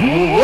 Ooh.